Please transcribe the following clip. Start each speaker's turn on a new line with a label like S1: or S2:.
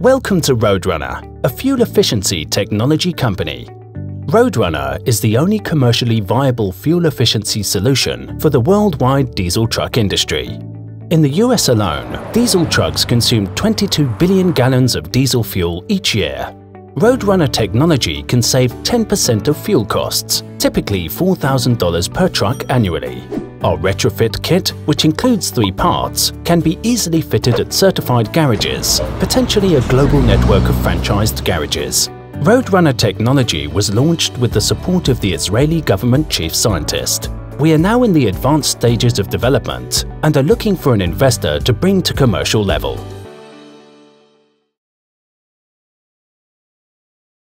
S1: Welcome to Roadrunner, a fuel efficiency technology company. Roadrunner is the only commercially viable fuel efficiency solution for the worldwide diesel truck industry. In the US alone, diesel trucks consume 22 billion gallons of diesel fuel each year. Roadrunner technology can save 10% of fuel costs, typically $4,000 per truck annually. Our retrofit kit, which includes three parts, can be easily fitted at certified garages, potentially a global network of franchised garages. Roadrunner technology was launched with the support of the Israeli government chief scientist. We are now in the advanced stages of development and are looking for an investor to bring to commercial level.